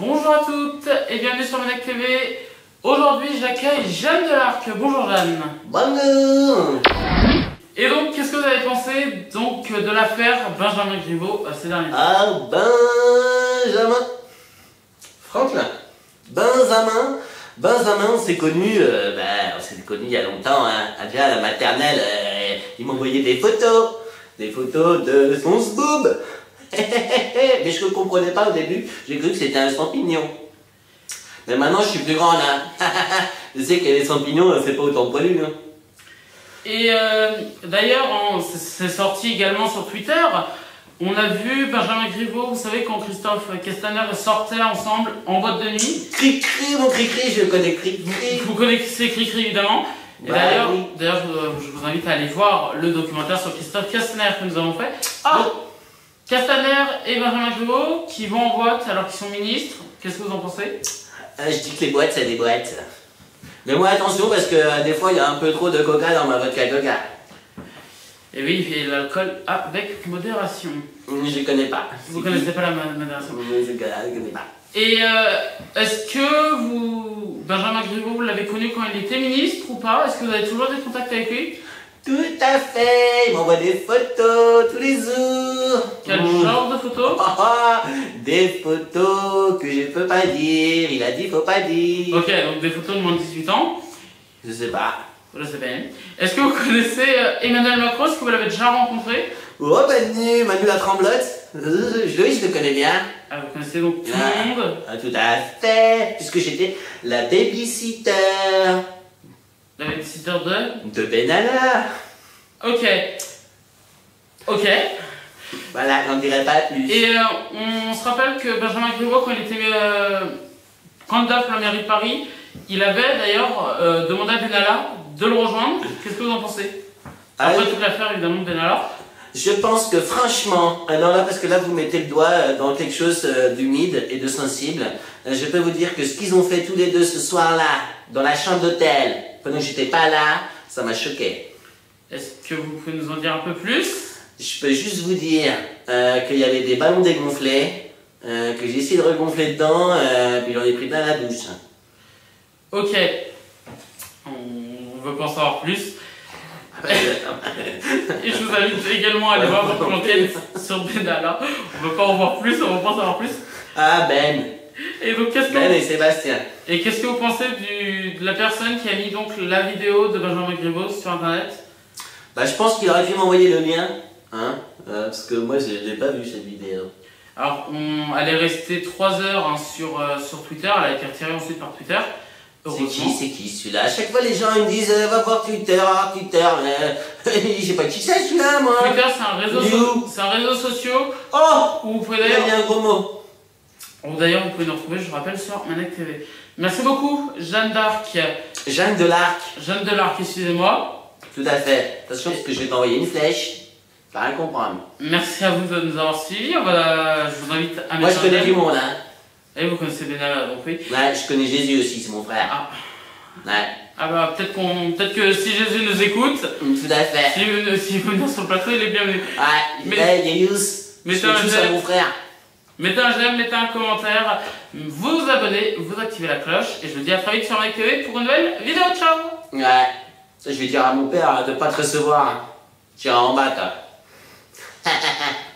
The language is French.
Bonjour à toutes et bienvenue sur Menac TV. Aujourd'hui, j'accueille Jeanne Delarc. Bonjour Jeanne. Bonjour Et donc, qu'est-ce que vous avez pensé donc de l'affaire Benjamin Griveaux euh, ces derniers temps? Ah, Benjamin Franklin Benjamin Benjamin, on s'est connu, euh, ben, on s'est connu il y a longtemps, hein. Ah, Déjà à la maternelle, euh, il m'envoyait des photos, des photos de son sboob. Mais je ne comprenais pas au début, j'ai cru que c'était un champignon. Mais maintenant, je suis plus grande, hein. je sais que les champignons, c'est pas autant poilu, hein. Et euh, d'ailleurs, c'est sorti également sur Twitter. On a vu Benjamin Griveaux, vous savez, quand Christophe Castaner sortaient ensemble en boîte de nuit. Cri-cri, mon cri-cri, je connais cri-cri. Vous connaissez Cricri évidemment. Bah d'ailleurs, oui. d'ailleurs, je, vous- vous invite à aller voir le documentaire sur Christophe Castaner que nous avons fait. Ah Castaner et Benjamin Griveaux qui vont en boîte alors qu'ils sont ministres. Qu'est-ce que vous en pensez? Euh, je dis que les boîtes, c'est des boîtes. Mais moi, attention, parce que euh, des fois, il y a un peu trop de coca dans ma vodka coca. Et oui, et l'alcool avec modération. Je connais pas. Vous connaissez pas la mo- modération. Je connais pas. Et euh, est-ce que vous, Benjamin Griveaux, vous l'avez connu quand il était ministre ou pas? Est-ce que vous avez toujours des contacts avec lui? Tout à fait, il m'envoie des photos tous les jours. Quel Hum. genre de photos? Ah, ah, Des photos que je peux pas dire, il a dit faut pas dire. Ok, donc des photos de moins de 18 ans. Je sais pas. Je sais bien. Est-ce que vous connaissez euh, Emmanuel Macron? Est-ce que vous l'avez déjà rencontré? Oh, Manu, Manu la tremblote. Euh, je- Oui, je le connais bien. ah, Vous connaissez donc tout Ah. le monde? Ah, tout à fait, puisque j'étais la babysitter De de Benalla. Ok. Ok. Voilà, j'en dirai pas plus. Et euh, on se rappelle que Benjamin Griveaux, quand il était euh, candidat pour la mairie de Paris, il avait d'ailleurs euh, demandé à Benalla de le rejoindre. Qu'est-ce que vous en pensez? Ah, Après toute l'affaire évidemment de Benalla. Je pense que franchement, ah non là parce que là vous mettez le doigt euh, dans quelque chose euh, d'humide et de sensible, euh, je peux vous dire que ce qu'ils ont fait tous les deux ce soir-là, dans la chambre d'hôtel, pendant que j'étais pas là, ça m'a choqué. Est-ce que vous pouvez nous en dire un peu plus? Je peux juste vous dire euh, qu'il y avait des ballons dégonflés, euh, que j'ai essayé de regonfler dedans, euh, puis j'en ai pris plein la bouche. Ok. On veut pas en savoir plus. Et je vous invite également à aller voir votre enquête sur Benalla. On veut pas en voir plus, on veut pas en savoir plus. ah Ben, Et donc qu'est-ce que Ben vous... et Sébastien. Et qu'est-ce que vous pensez du, de la personne qui a mis donc la vidéo de Benjamin Griveaux sur internet? Bah je pense qu'il aurait dû m'envoyer le lien, hein, euh, parce que moi je l'ai pas vu cette vidéo. Alors, on, elle est restée 3 heures hein, sur, euh, sur Twitter, elle a été retirée ensuite par Twitter. C'est qui, c'est qui celui-là? À chaque fois les gens ils me disent euh, va voir Twitter, ah, Twitter, mais je sais pas qui c'est celui-là moi. Twitter, c'est un, réseau so- c'est un réseau social Oh où vous pouvez Il y a d'ailleurs un gros mot. d'ailleurs vous pouvez nous retrouver, je vous rappelle, sur Manek TV. Merci beaucoup, Jeanne d'Arc. Jeanne de l'Arc, Jeanne de l'Arc, excusez-moi. tout à fait. Attention parce que je vais t'envoyer une flèche. Tu vas rien comprendre. Merci à vous de nous avoir suivis. Va- je vous invite à Moi mettre je connais du monde hein. Et vous connaissez Benalla, donc oui. Ouais, je connais Jésus aussi, c'est mon frère. Ah, Ouais, ah bah peut-être qu'on, peut-être que si Jésus nous écoute, tout à fait. si vous, si vous venez sur le plateau, il est bienvenu. Ouais, Mais- hey, t'as un j'aime. mon frère. Mettez un j'aime, mettez un commentaire, vous vous abonnez, vous activez la cloche et je vous dis à très vite sur TV pour une nouvelle vidéo. Ciao Ouais, je vais dire à mon père de pas te recevoir. Tu iras en bas toi.